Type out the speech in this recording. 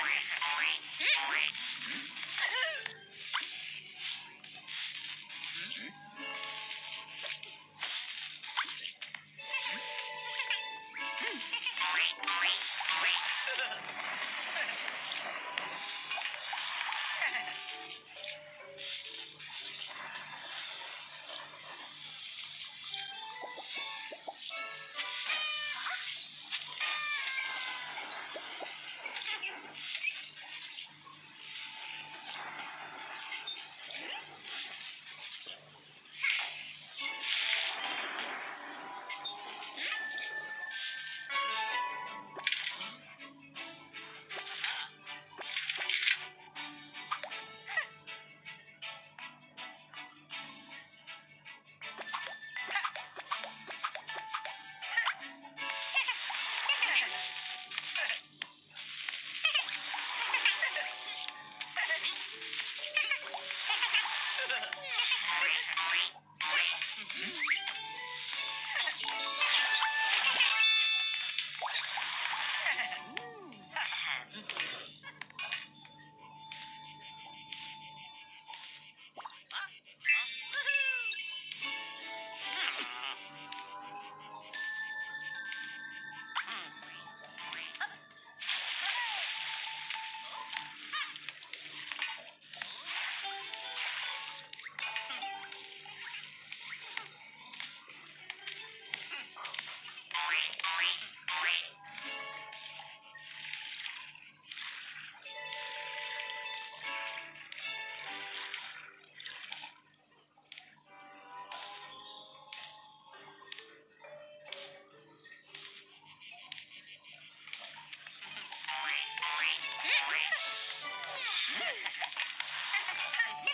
Oh, my God. Hey!